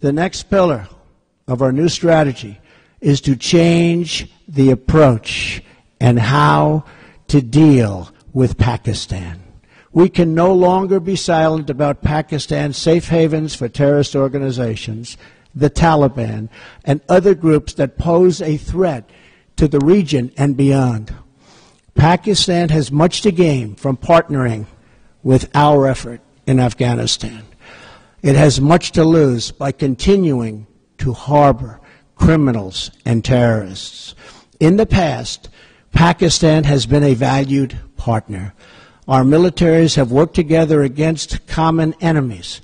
The next pillar of our new strategy is to change the approach and how to deal with Pakistan. We can no longer be silent about Pakistan's safe havens for terrorist organizations, the Taliban, and other groups that pose a threat to the region and beyond. Pakistan has much to gain from partnering with our effort in Afghanistan. It has much to lose by continuing to harbor criminals and terrorists. In the past, Pakistan has been a valued partner. Our militaries have worked together against common enemies.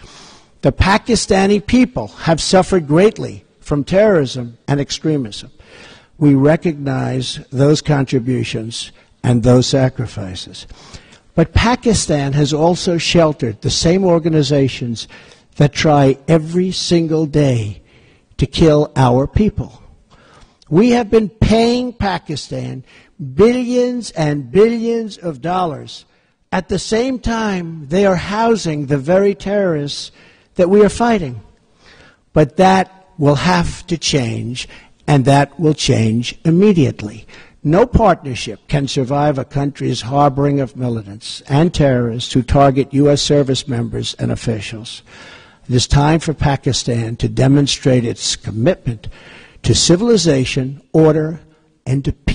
The Pakistani people have suffered greatly from terrorism and extremism. We recognize those contributions and those sacrifices. But Pakistan has also sheltered the same organizations that try every single day to kill our people. We have been paying Pakistan billions and billions of dollars. At the same time, they are housing the very terrorists that we are fighting. But that will have to change, and that will change immediately. No partnership can survive a country's harboring of militants and terrorists who target U.S. service members and officials. It is time for Pakistan to demonstrate its commitment to civilization, order, and to peace.